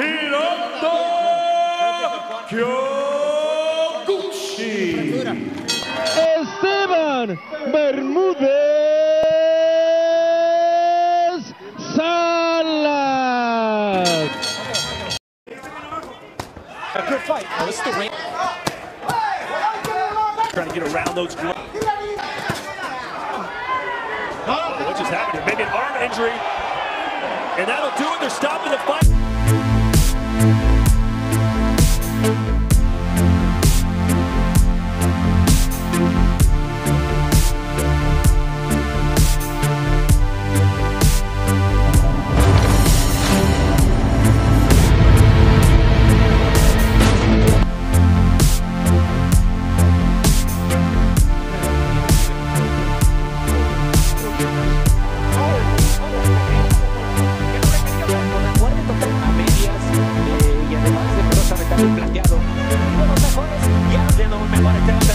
Hiroto Kyoguchi. Esteban Bermúdez Salas. A good fight. Oh, this is the ring. Trying to get around those gloves. What just happened? Maybe an arm injury. And that'll do it. They're stopping the fight. plateado. Los mejores y de los mejores